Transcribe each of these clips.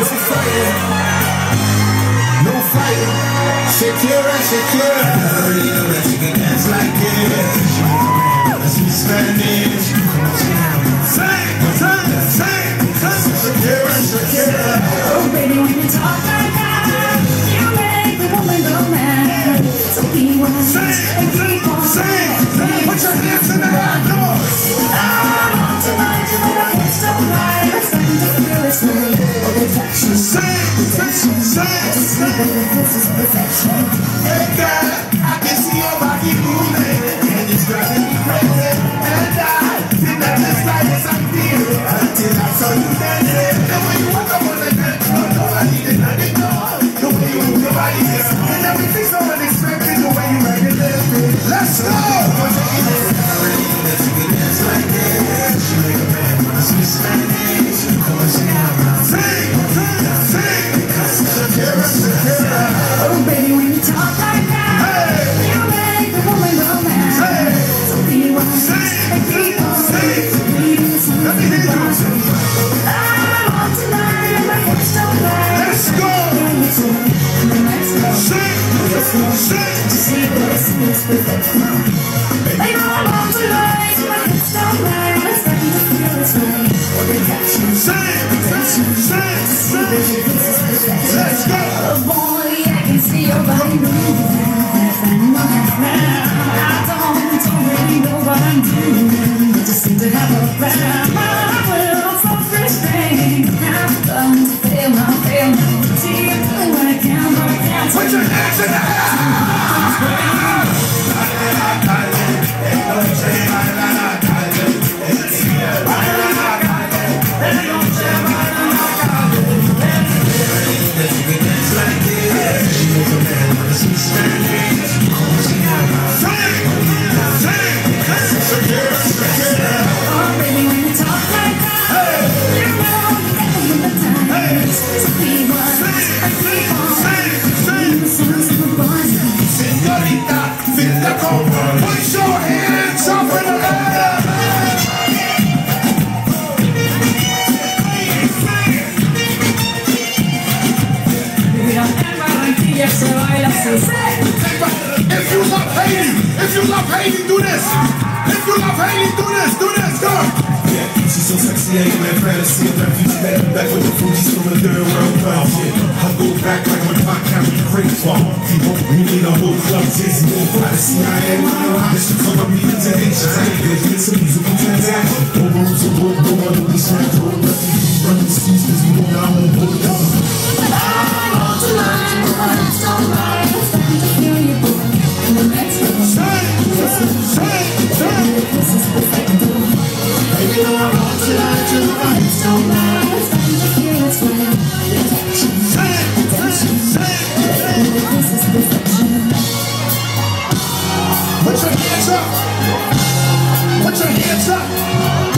No fighting. No fighting. Shakira, Shakira. I already know that you can dance like this. Let's be Spanish. Sing, sing, sing, sing. Shakira, Shakira. Oh, baby, when you talk like that, you make the woman go mad. So be wise and keep on. Sing, sing. Put your hands in the air. Come on. I'm on tonight, you know I can't stop right. I'm starting to feel this. Oh, sing, sing. This is perfection. Girl, I can see your body moving, and it's driving me crazy. And I did not just like until I saw you. I don't, don't really know what I'm doing. Just seem to have a plan. Do this, do this, go! Yeah, she's so sexy, I'm back with the Fuji's from the third world. Yeah, I go back like my pot carry crates for me the whole club dizzy. I see I am real hot, she come up me into anxious. I ain't been into musical transaction. Over to work, no one will be strapped for a refugee. Run the streets, cause you know that I won't pull it up. Say, say. Put your hands up. Put your hands up.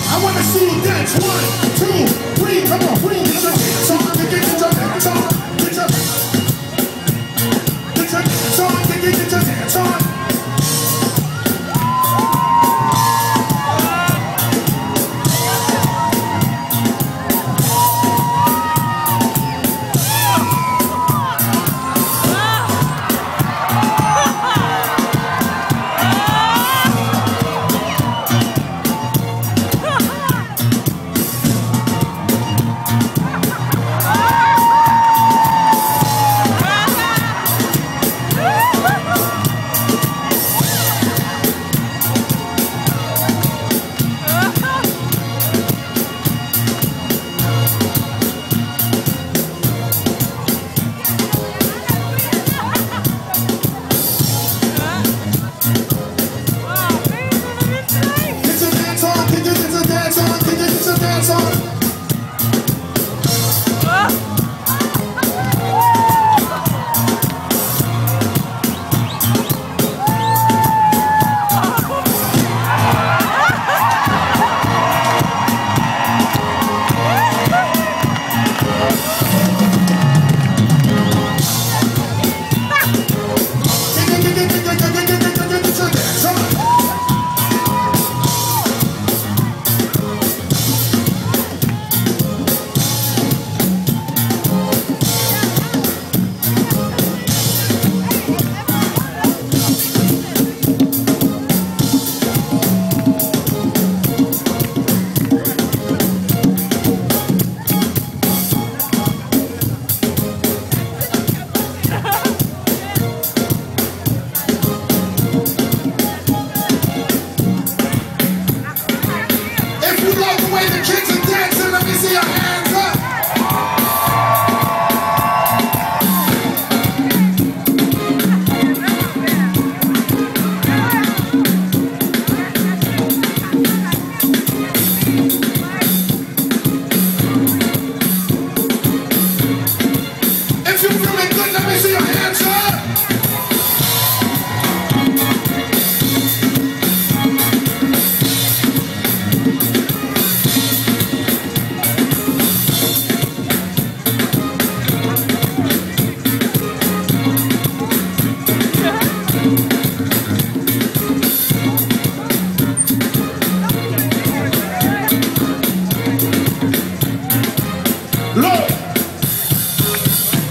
I want to see you dance. One, two, three. Come on, bring get your hands on. Get, your hands on.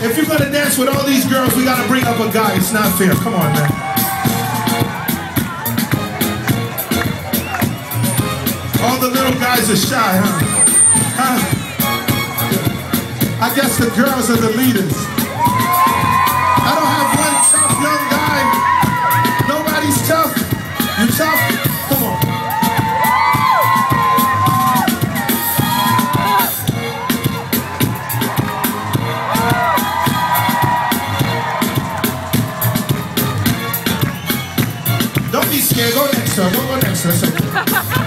If you're gonna dance with all these girls, we gotta bring up a guy. It's not fair. Come on, man. All the little guys are shy, huh? Huh? I guess the girls are the leaders. I don't have one tough young guy. Don't be